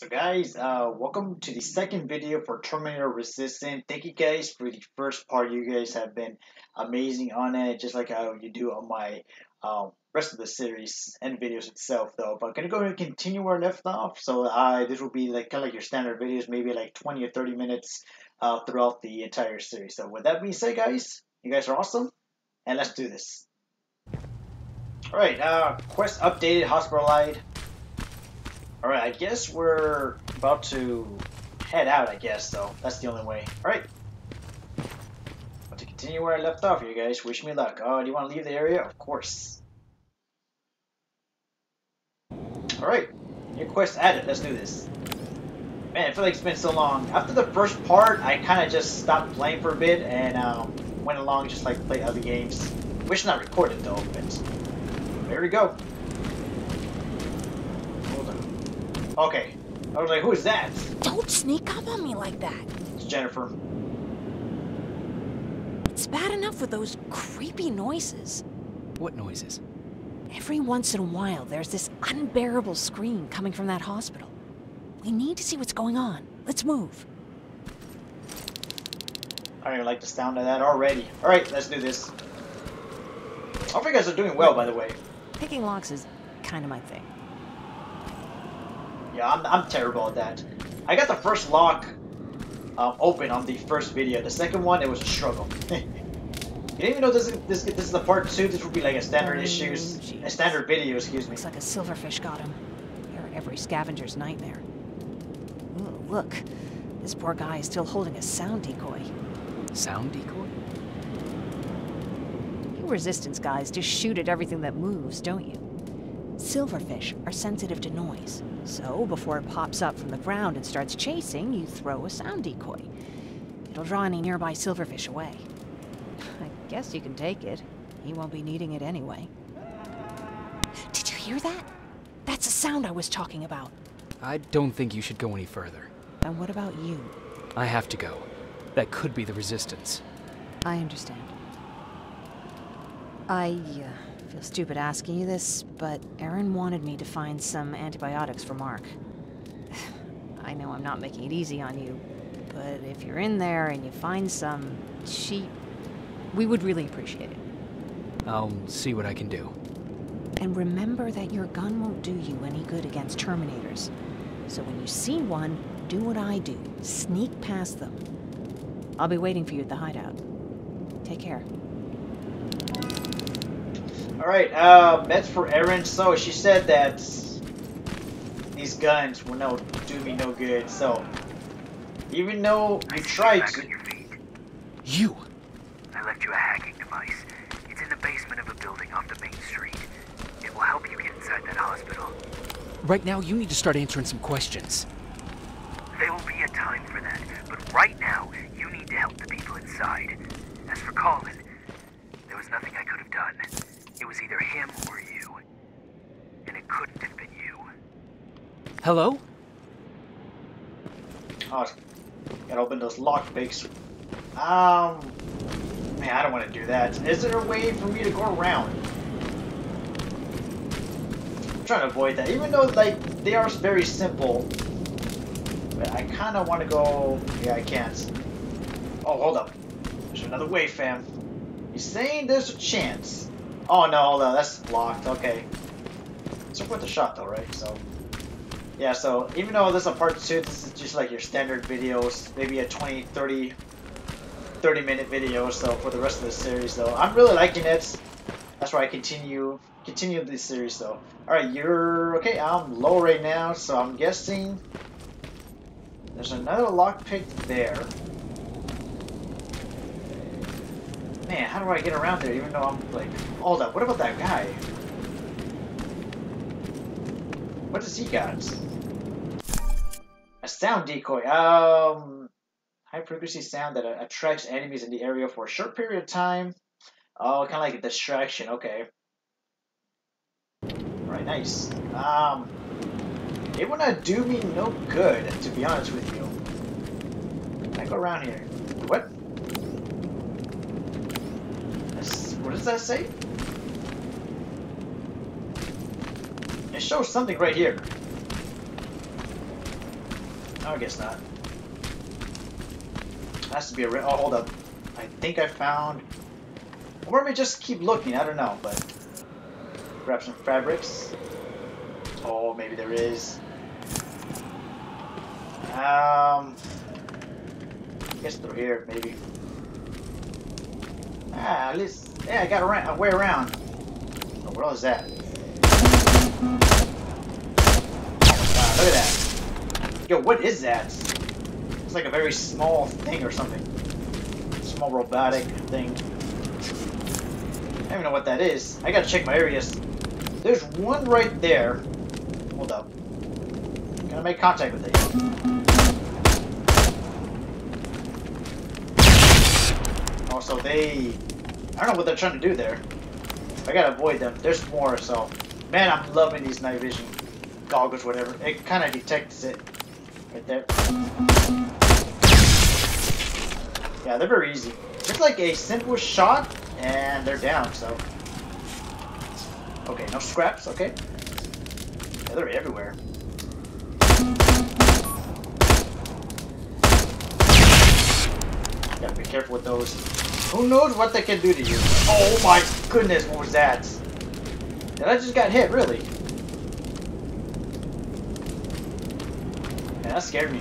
So guys, uh, welcome to the second video for Terminator Resistance. Thank you guys for the first part. You guys have been amazing on it, just like how you do on my um, rest of the series and videos itself though. But I'm gonna go ahead and continue where I left off. So uh, this will be like kind of like your standard videos, maybe like 20 or 30 minutes uh, throughout the entire series. So with that being said, guys, you guys are awesome, and let's do this. Alright, uh, quest updated, hospitalized. Alright, I guess we're about to head out, I guess, though. that's the only way. Alright. But to continue where I left off, you guys, wish me luck. Oh, do you want to leave the area? Of course. Alright, new quest added, let's do this. Man, I feel like it's been so long. After the first part, I kind of just stopped playing for a bit and um, went along just like play other games. Wish not recorded though, but there we go. Okay. I was like, who is that? Don't sneak up on me like that. It's Jennifer. It's bad enough with those creepy noises. What noises? Every once in a while, there's this unbearable scream coming from that hospital. We need to see what's going on. Let's move. I don't even like the sound of that already. Alright, let's do this. I hope you guys are doing well, by the way. Picking locks is kind of my thing. Yeah, I'm, I'm terrible at that. I got the first lock um, open on the first video. The second one, it was a struggle. you didn't even know this is, this, this is the part two. This would be like a standard Oh, issues, jeez. a standard video, excuse me. Looks like a silverfish got him. You're every scavenger's nightmare. Ooh, look. This poor guy is still holding a sound decoy. Sound decoy? You resistance guys just shoot at everything that moves, don't you? Silverfish are sensitive to noise, so before it pops up from the ground and starts chasing, you throw a sound decoy. It'll draw any nearby silverfish away. I guess you can take it. He won't be needing it anyway. Did you hear that? That's the sound I was talking about. I don't think you should go any further. And what about you? I have to go. That could be the resistance. I understand. I uh, feel stupid asking you this, but Erin wanted me to find some antibiotics for Mark. I know I'm not making it easy on you, but if you're in there and you find some, she. We would really appreciate it. I'll see what I can do. And remember that your gun won't do you any good against Terminators. So when you see one, do what I do sneak past them. I'll be waiting for you at the hideout. Take care. Alright, uh, meds for Erin. So she said that these guns will no do me no good. So even though I tried to, on your feet. You! I left you a hacking device. It's in the basement of a building off the main street. It will help you get inside that hospital. Right now, you need to start answering some questions. There will be a time for that, but right now, you need to help the people inside. As for Colin, there was nothing I could have done. It was either him or you. And it couldn't have been you. Hello? oh, gotta open those lockpicks. Um, man, I don't want to do that. Is there a way for me to go around? I'm trying to avoid that, even though like they are very simple. But I kind of want to go. Yeah, I can't. Oh, hold up. There's another way, fam. You're saying there's a chance? Oh no, hold on. That's blocked. Okay. It's worth a shot though, right? So. Yeah, so even though this is a part two, this is just like your standard videos, maybe a 20, 30, 30 minute video so for the rest of the series though. I'm really liking it. That's why I continue continue this series though. Alright, you're okay, I'm low right now, so I'm guessing there's another lockpick there. Man, how do I get around there even though I'm like hold up, what about that guy? What does he got? A sound decoy. Um, high frequency sound that attracts enemies in the area for a short period of time. Oh, kind of like a distraction. Okay. Right, nice. Um, it would not do me no good, to be honest with you. Can I go around here? What? That's- What does that say? It shows something right here. No, I guess not. It Has to be a. Oh, hold up. I think I found. Or maybe just keep looking. I don't know, but grab some fabrics. Oh, maybe there is. Um, I guess through here, maybe. Ah, at least, yeah, I got a, a way around. Oh, what is that? Wow, look at that. Yo, what is that? It's like a very small thing or something. Small robotic thing. I don't even know what that is. I gotta check my areas. There's one right there. Hold up. I make contact with it? Oh, so they... I don't know what they're trying to do there. I gotta avoid them. There's more, so... Man, I'm loving these night vision goggles, whatever. It kind of detects it. Right there. Yeah, they're very easy. Just like a simple shot, and they're down, so... Okay, no scraps, okay. Yeah, they're everywhere. Gotta be careful with those. Who knows what they can do to you? Oh my goodness, what was that? Did I just got hit, really? Man, that scared me.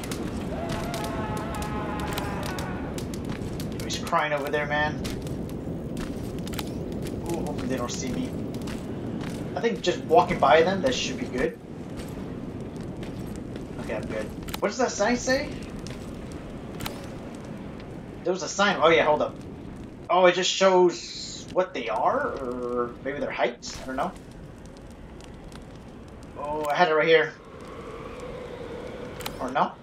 He's crying over there, man. Ooh, hopefully they don't see me. I think just walking by them, that should be good. Okay, I'm good. What does that sign say? There was a sign. Oh yeah, hold up. Oh, it just shows what they are, or maybe their heights? I don't know. Oh, I had it right here. Or no?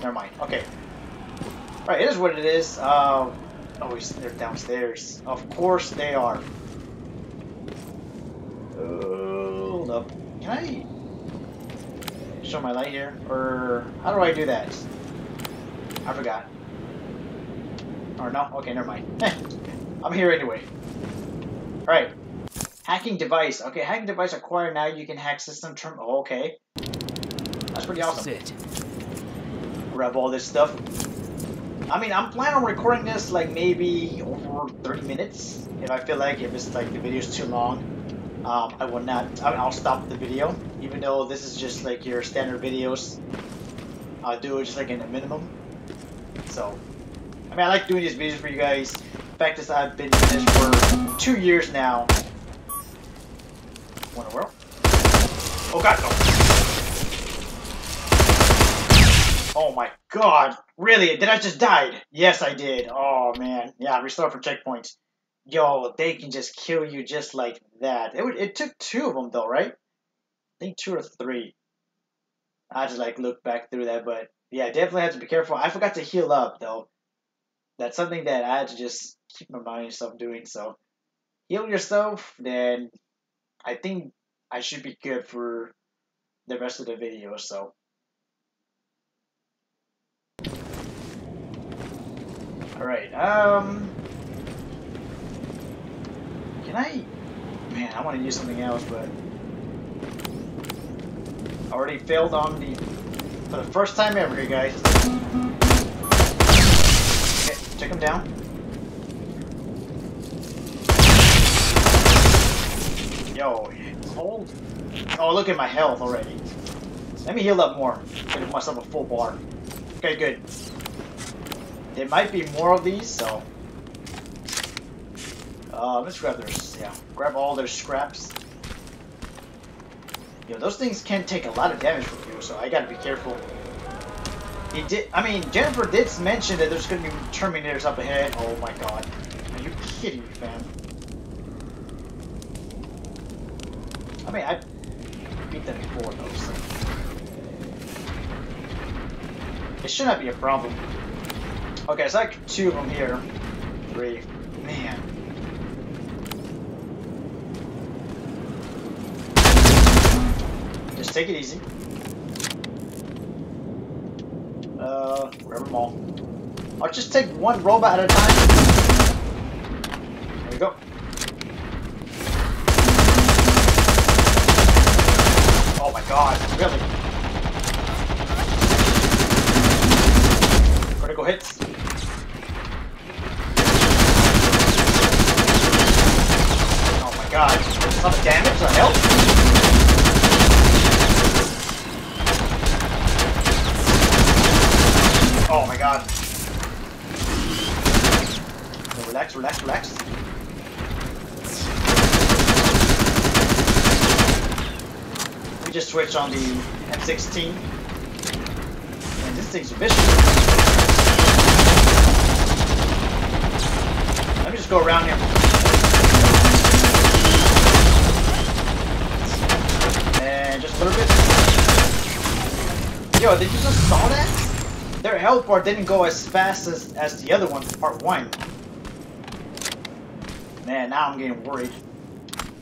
Never mind. Okay. Right, it is what it is. Uh, oh, they're downstairs. Of course they are. Hold up. Can I show my light here? Or how do I do that? I forgot. Or no? Okay, never mind. I'm here anyway. Alright. Hacking device. Okay, hacking device acquired. Now you can hack system term. Oh, okay. That's pretty awesome. That's it. Grab all this stuff. I mean, I'm planning on recording this like maybe over 30 minutes. If I feel like if it's like the video's too long, um, I will not. I mean, I'll stop the video. Even though this is just like your standard videos, I'll do it just like in a minimum. So I mean, I like doing these videos for you guys. Fact is, I've been doing this for two years now. What in the world? Oh god, no. Oh my god. Really? Did I just died? Yes, I did. Oh man. Yeah, restore for checkpoints. Yo, they can just kill you just like that. It, would, it took two of them though, right? I think two or three. I just like look back through that, but yeah, definitely have to be careful. I forgot to heal up though that's something that I had to just keep my mind myself doing. So heal yourself, then I think I should be good for the rest of the video. So. Alright, um... Can I... Man, I want to use something else, but... I already failed on the... For the first time ever here, guys. Take him down. Yo, hold. Oh, look at my health already. Let me heal up more. Give myself a full bar. Okay, good. There might be more of these, so... Uh, let's grab their... Yeah, grab all their scraps. Yo, those things can take a lot of damage from you, so I gotta be careful. He did. I mean, Jennifer did mention that there's going to be Terminators up ahead. Oh my god. Are you kidding me, fam? I mean, I beat them before, though, so. It should not be a problem. Okay, so got two of them here. Three. Man. Just take it easy. Uh, grab them all. I'll just take one robot at a time. There we go. Oh my god, really? hits. Oh my god. A damage, the hell? Oh my god. Okay, relax, relax, relax. We just switched on the M16. And this thing's vicious. Let me just go around here. And just a little bit. Yo, did you just saw that? Their health bar didn't go as fast as, as the other one, part one. Man, now I'm getting worried.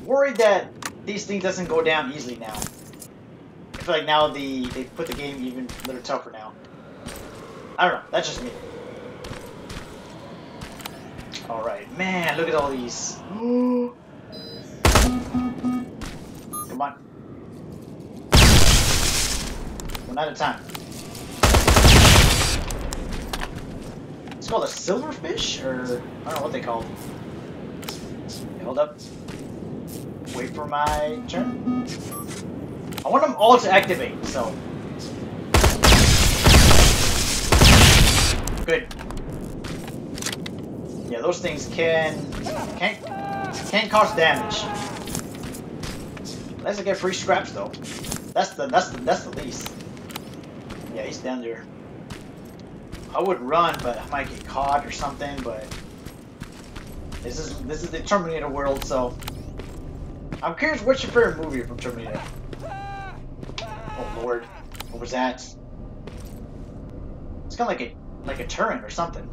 Worried that these things doesn't go down easily now. I feel like now the they put the game even a little tougher now. I don't know. That's just me. All right, man. Look at all these. Come on. One at a time. It's called a silverfish, or I don't know what they call. Them. Hold up. Wait for my turn. I want them all to activate, so. Good. Yeah, those things can can can cause damage. Let's get free scraps though. That's the that's the that's the least. Yeah, he's down there. I would run, but I might get caught or something. But this is this is the Terminator world, so I'm curious. What's your favorite movie from Terminator? Oh Lord, what was that? It's kind of like a like a turret or something.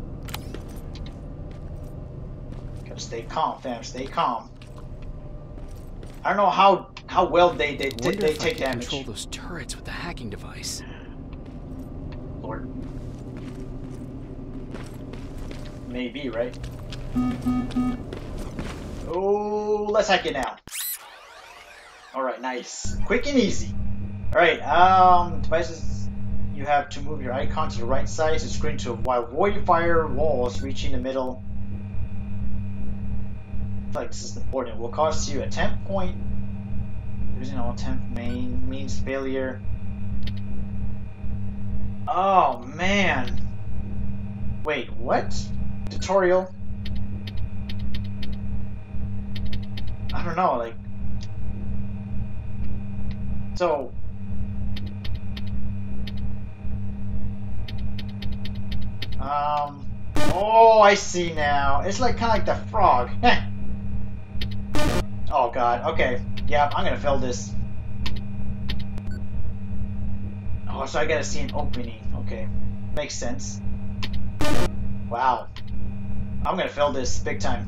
Gotta stay calm, fam. Stay calm. I don't know how how well they they, they, they take damage. control those turrets with the hacking device. Maybe, right? Oh, let's hack it now. Alright, nice. Quick and easy. Alright, um, devices you have to move your icon to the right side to screen to while void fire walls reaching the middle. I feel like this is important. Will cost you a temp point. Losing all temp main means failure. Oh man. Wait, what? Tutorial? I don't know, like. So. Um. Oh, I see now. It's like kind of like the frog. Oh god. Okay. Yeah, I'm gonna fail this. Oh, so I gotta see an opening. Okay. Makes sense. Wow. I'm gonna fail this big time.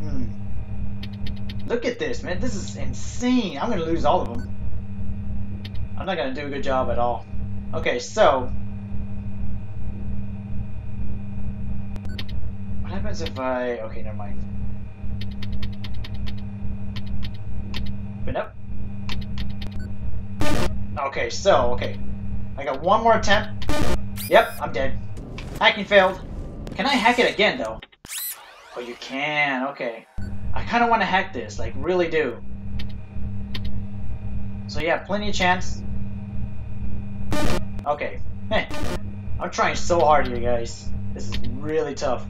Hmm. Look at this, man. This is insane. I'm gonna lose all of them. I'm not gonna do a good job at all. Okay, so. What happens if I. Okay, never mind. Open up. Okay, so, okay. I got one more attempt. Yep, I'm dead. Hacking failed. Can I hack it again, though? Oh, you can. Okay. I kind of want to hack this. Like, really do. So, yeah, plenty of chance. Okay. Heh. I'm trying so hard here, guys. This is really tough.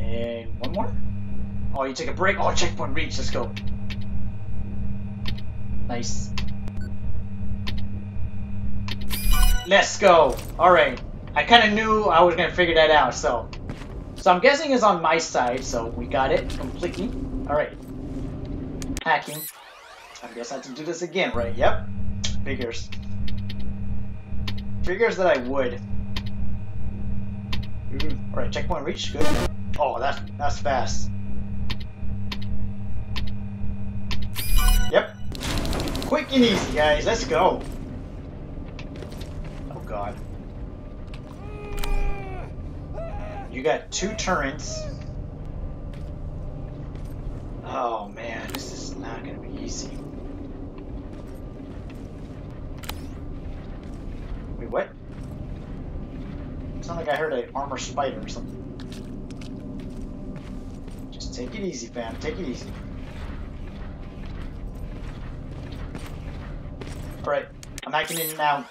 And one more? Oh, you take a break? Oh, checkpoint reach. Let's go. Nice. Let's go. Alright. I kind of knew I was going to figure that out, so. So I'm guessing it's on my side, so we got it completely. Alright. Hacking. I guess I have to do this again, right? Yep. Figures. Figures that I would. Mm. Alright, checkpoint reach. Good. Oh, that's, that's fast. Yep. Quick and easy, guys. Let's go. God. You got two turrets. Oh, man. This is not to be easy. Wait, what? Sound like I heard an armor spider or something. Just take it easy, fam. Take it easy. Alright, I'm hacking in now.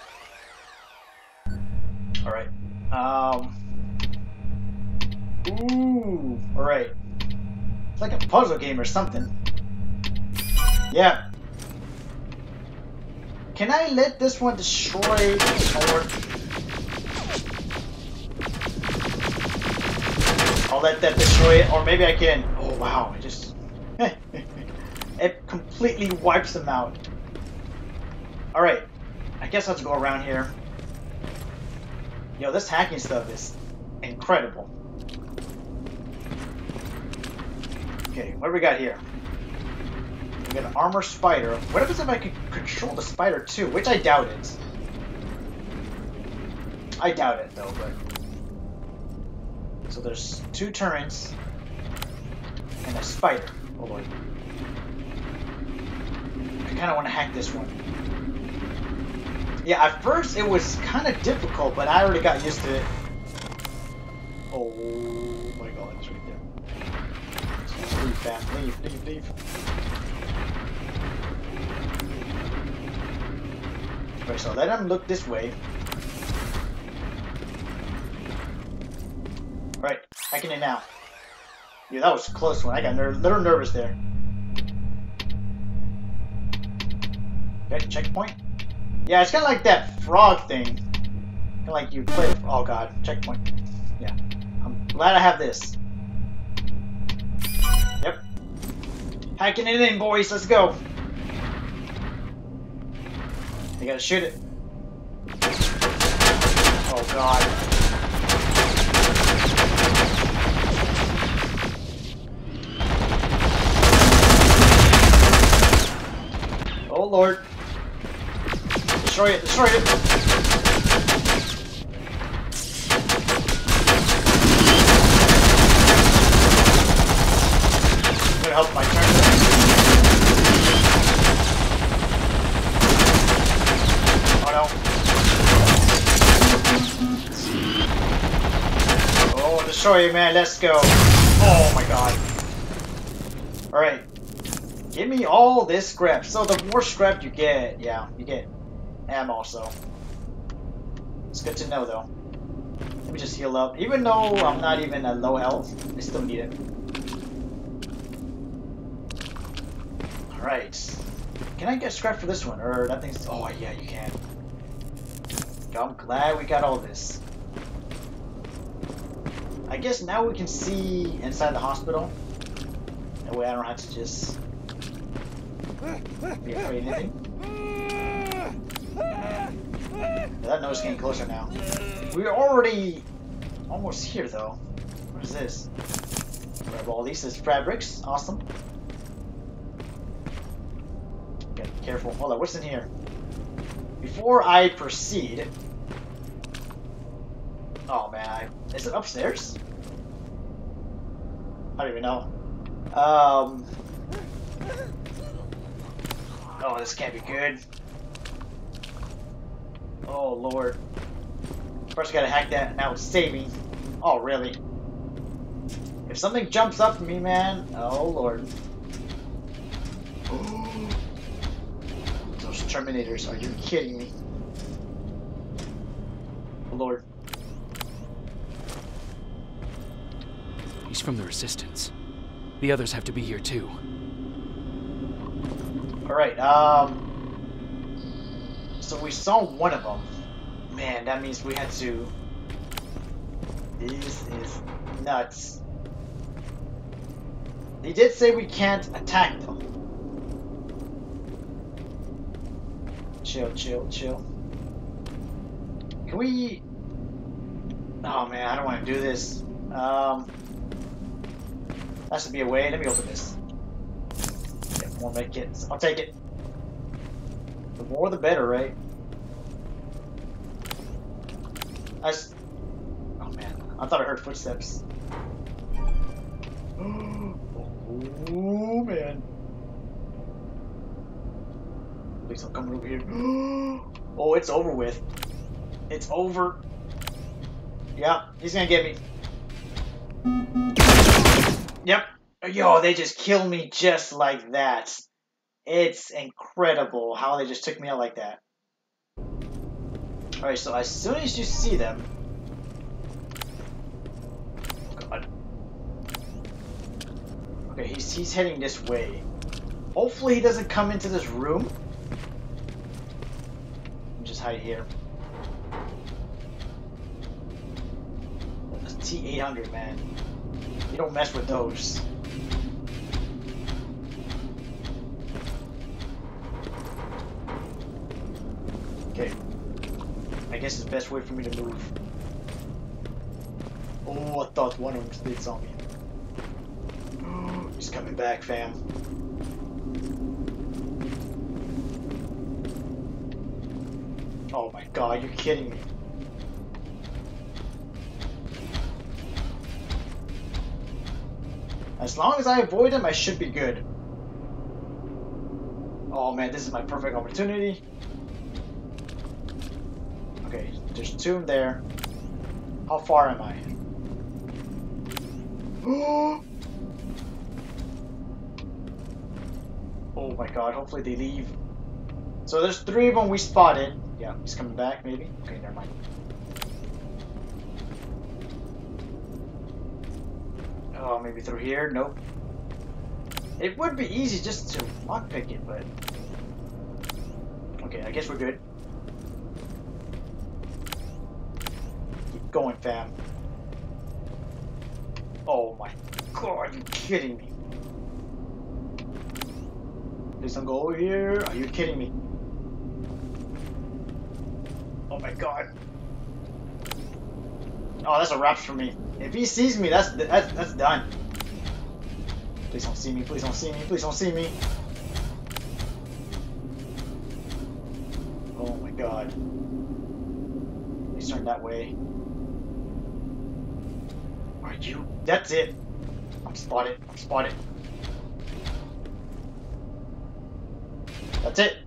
Alright. Um. Ooh. Alright. It's like a puzzle game or something. Yeah. Can I let this one destroy or I'll let that destroy it, or maybe I can. Oh wow, it just it completely wipes them out. Alright, I guess I'll just go around here. Yo, this hacking stuff is incredible. Okay, what do we got here? We got an armor spider. What happens if I could control the spider too? Which I doubt it. I doubt it though, but... So there's two turrets and a spider. Oh boy. I kind of want to hack this one. Yeah, at first it was kind of difficult, but I already got used to it. Oh my god, it's right there. Leave, fam. Leave, leave, leave. Okay, so let him look this way. Alright, can it now. Yeah, that was close one. I got a little nervous there. Okay, checkpoint. Yeah, it's kind of like that frog thing. Kind of like you play. Oh god, checkpoint. Yeah, I'm glad I have this. Yep. Hacking it in, boys. Let's go. You gotta shoot it. Oh god. Oh lord. Destroy it, destroy it! I'm gonna help. Oh. Oh, destroy it, man, let's go. Oh my god. Alright. Give me all this scrap. So the more scrap you get, yeah, you get ammo, so. It's good to know, though. Let me just heal up. Even though I'm not even at low health, I still need it. Alright. Can I get scrap for this one? Or nothing's... Oh, yeah, you can. I'm glad we got all this. I guess now we can see inside the hospital. That way I don't have to just be afraid of anything. That nose getting closer now. We're already almost here though. What is this? Grab all these as fabrics. Awesome. Okay, careful. Hold on, what's in here? Before I proceed. Oh man, is it upstairs? I don't even know. Um. Oh, this can't be good. Oh, Lord. First gotta hack that, and now it's saving. Oh, really? If something jumps up to me, man... Oh, Lord. Those Terminators, are you kidding me? Oh, Lord. He's from the Resistance. The others have to be here too. Alright, um... So we saw one of them. Man, that means we had to... This is nuts. They did say we can't attack them. Chill, chill, chill. Can we... Oh man, I don't want to do this. Um... That should be a way. Let me open this. More medkits. I'll take it. The more the better, right? I. Oh man, I thought I heard footsteps. Oh man. At least I'm coming over here. Oh, it's over with. It's over. Yep, he's gonna get me. Yep. Yo, they just killed me just like that. It's incredible how they just took me out like that. Alright, so as soon as you see them... Oh God. Okay, he's, he's heading this way. Hopefully he doesn't come into this room. Just hide here. That's T-800, man. You don't mess with those. Guess is the best way for me to move. Oh, I thought one of them did something. He's coming back, fam. Oh my god, you're kidding me. As long as I avoid him, I should be good. Oh man, this is my perfect opportunity. Okay, there's two there. How far am I? oh my god, hopefully they leave. So there's three of them we spotted. Yeah, he's coming back, maybe? Okay, never mind. Oh, maybe through here? Nope. It would be easy just to lockpick it, but... Okay, I guess we're good. Going, fam. Oh my god, are you kidding me? Please don't go over here. Are you kidding me? Oh my god. Oh, that's a wrap for me. If he sees me, that's that's that's done. Please don't see me. Please don't see me. Please don't see me. Oh my god. He's turned that way. You? That's it. I'm spotted. I'm spotted. That's it.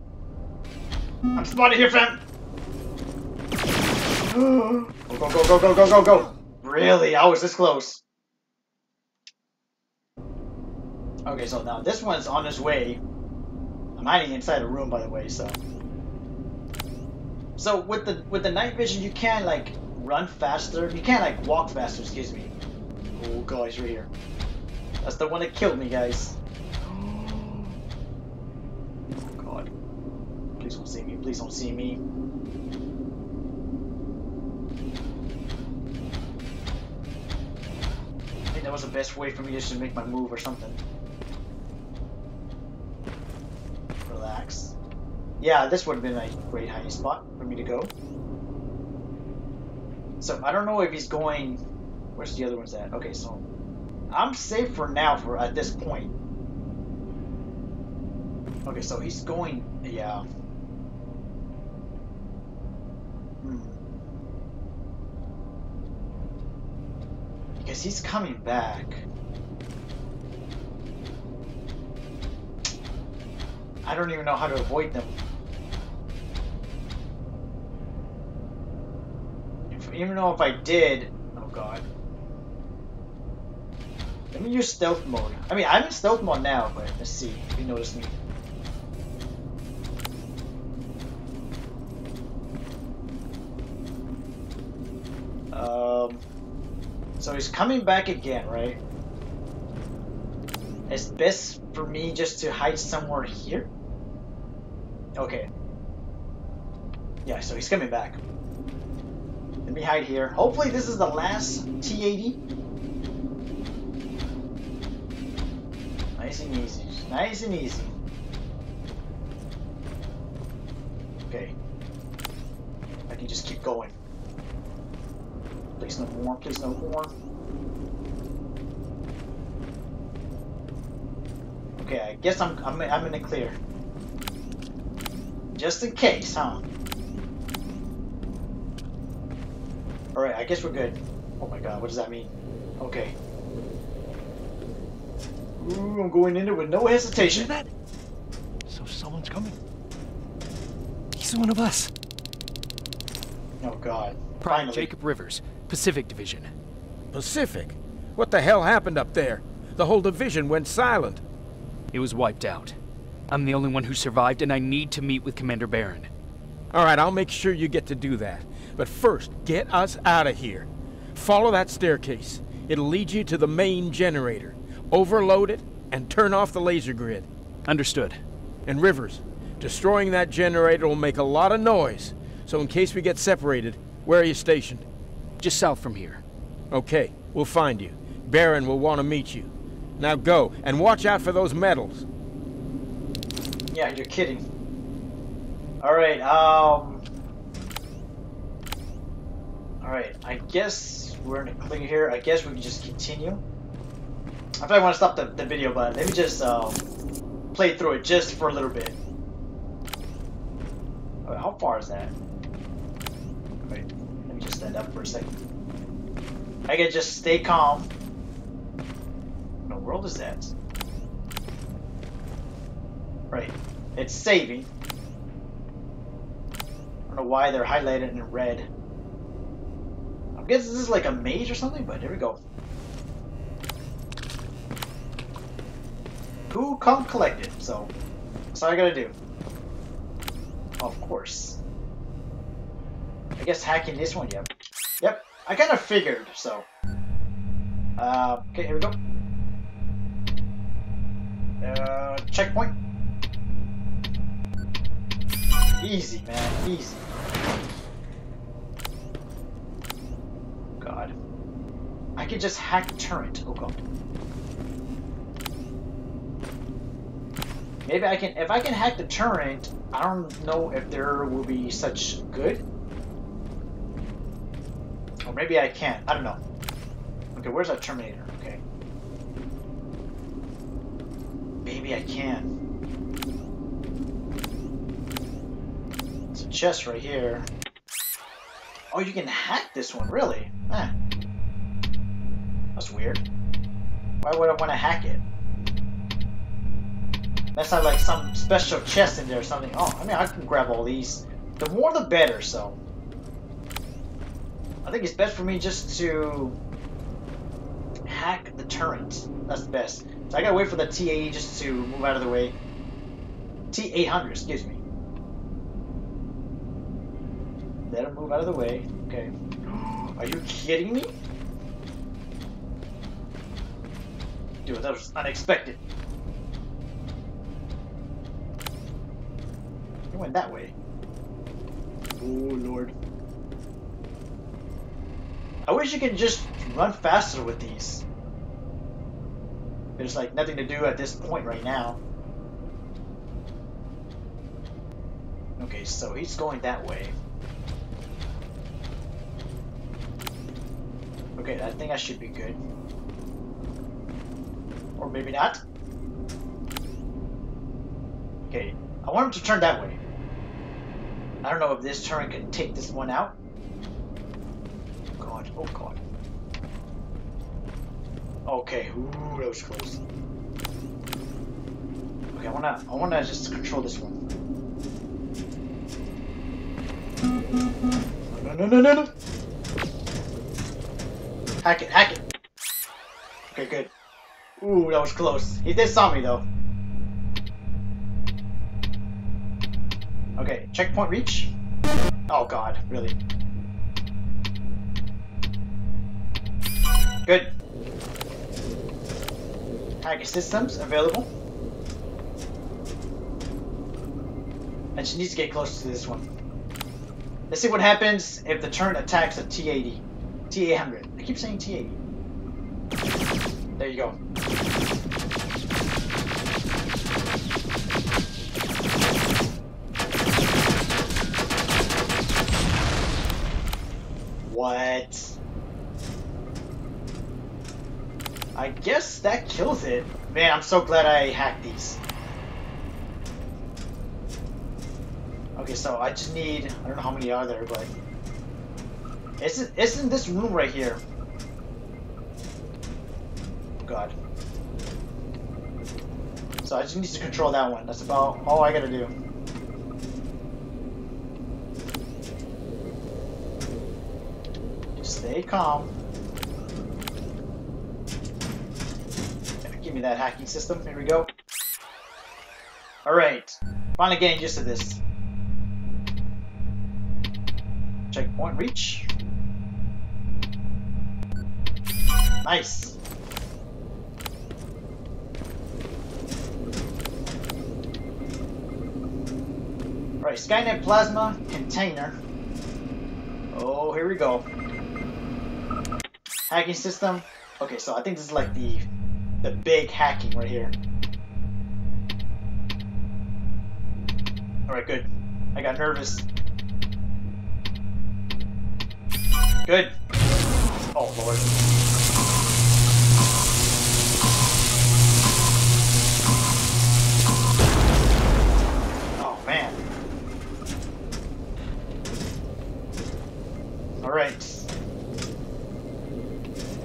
I'm spotted here, fam. go, go, go, go, go, go, go, go. Really? I was this close. Okay, so now this one's on his way. I'm hiding inside a room, by the way, so. So with the with the night vision, you can like run faster. You can't like walk faster. Excuse me. Oh guys, right here. That's the one that killed me, guys. Oh god. Please don't see me. Please don't see me. I think that was the best way for me just to make my move or something. Relax. Yeah, this would have been a great hiding spot for me to go. So I don't know if he's going. Where's the other ones at? Okay, so I'm safe for now. For at this point. Okay, so he's going. Yeah. Hmm. Because he's coming back. I don't even know how to avoid them. If, even though if I did, oh god. Let me use stealth mode. I mean, I'm in stealth mode now, but let's see if you notice me. Um, so he's coming back again, right? It's best for me just to hide somewhere here. Okay. Yeah, so he's coming back. Let me hide here. Hopefully this is the last T-80. Nice and easy. Nice and easy. Okay. I can just keep going. Please no more, please no more. Okay, I guess I'm, I'm, I'm in the clear. Just in case, huh? Alright, I guess we're good. Oh my god, what does that mean? Okay. Ooh, I'm going in there with no hesitation. Hear that? So someone's coming. He's one of us. Oh god. Private Finally. Jacob Rivers, Pacific Division. Pacific? What the hell happened up there? The whole division went silent. It was wiped out. I'm the only one who survived, and I need to meet with Commander Baron. All right, I'll make sure you get to do that. But first, get us out of here. Follow that staircase. It'll lead you to the main generator. Overload it and turn off the laser grid. Understood. And Rivers, destroying that generator will make a lot of noise. So in case we get separated, where are you stationed? Just south from here. Okay, we'll find you. Baron will want to meet you. Now go, and watch out for those metals. Yeah, you're kidding. Alright, um... Alright, I guess we're in a clear here. I guess we can just continue. I probably want to stop the, the video, but let me just um, play through it just for a little bit. Alright, how far is that? Wait, let me just stand up for a second. I can just stay calm. What in the world is that? Right. It's saving. I don't know why they're highlighted in red. I guess this is like a maze or something, but here we go. Who come collected, so that's all I gotta do. Of course. I guess hacking this one, yep. Yep, I kind of figured, so. Uh, okay, here we go. Uh, checkpoint. Easy, man, easy. God. I could just hack turret. Oh god. Maybe I can, if I can hack the turret, I don't know if there will be such good. Or maybe I can't, I don't know. Okay, where's that Terminator? Okay. Maybe I can. It's a chest right here. Oh, you can hack this one, really? That's weird. Why would I want to hack it? That's not like some special chest in there or something. Oh, I mean, I can grab all these. The more the better, so. I think it's best for me just to hack the turret. That's the best. So I gotta wait for the T-80 just to move out of the way. T-800, excuse me. Let him move out of the way. Okay. Are you kidding me? Dude, that was unexpected. Went that way. Oh, Lord. I wish you could just run faster with these. There's like nothing to do at this point right now. Okay, so he's going that way. Okay, I think I should be good. Or maybe not. Okay, I want him to turn that way. I don't know if this turn can take this one out. God, oh god. Okay, ooh, that was close. Okay, I wanna, I wanna just control this one. No, no, no, no, no! Hack it, hack it! Okay, good. Ooh, that was close. He did saw me though. Checkpoint reach. Oh god, really. Good. Hacker systems available. And she needs to get close to this one. Let's see what happens if the turn attacks a T-80. T-800. I keep saying T-80. There you go. I guess that kills it. Man, I'm so glad I hacked these. Okay, so I just need, I don't know how many are there, but it's, it's in this room right here. Oh, God. So I just need to control that one. That's about all I gotta do. Stay calm. Give me that hacking system. Here we go. Alright. Finally getting used to this. Checkpoint reach. Nice. Alright, Skynet Plasma Container. Oh, here we go. Hacking system. Okay, so I think this is like the the big hacking right here. Alright, good. I got nervous. Good. Oh, Lord. Oh, man. Alright.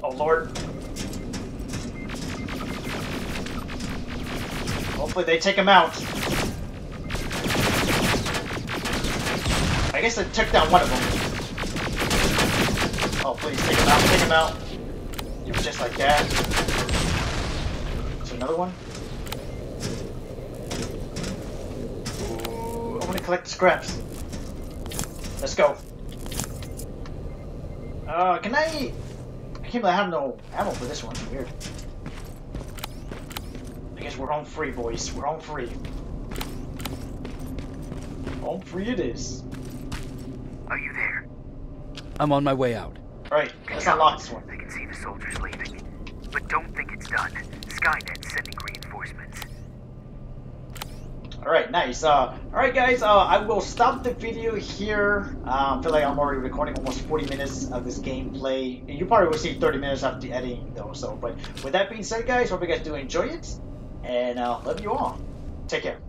Oh, Lord. Hopefully they take him out. I guess I took down one of them. Oh, please, take him out, take him out. You're just like that. Is there another one? Ooh, I want to collect the scraps. Let's go. Uh, can I... I can't believe I have no ammo for this one. Weird. I guess we're home free, boys. We're home free. Home free it is. Are you there? I'm on my way out. Alright, let's unlock this one. I can see the soldiers leaving. But don't think it's done. Skynet's sending reinforcements. Alright, nice. Uh, Alright guys, uh, I will stop the video here. Um, I feel like I'm already recording almost 40 minutes of this gameplay. And You probably will see 30 minutes after the editing though, so, but with that being said guys, hope you guys do enjoy it. And uh, love you all. Take care.